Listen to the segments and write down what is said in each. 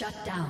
Shut down.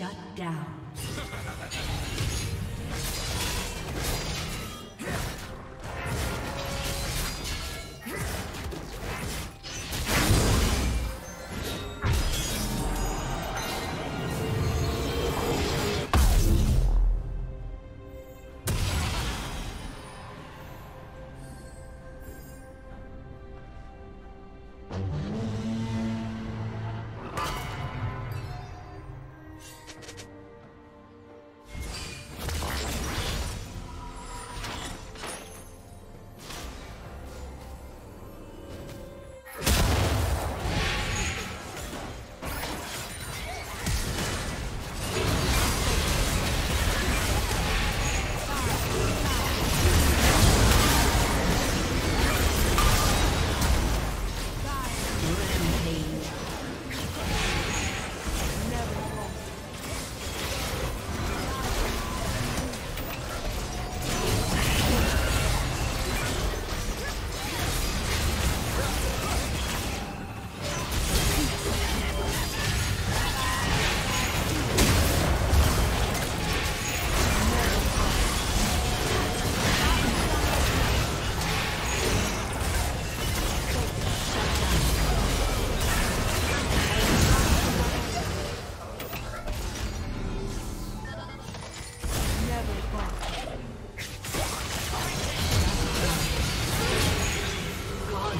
Shut down.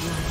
Blood.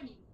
morning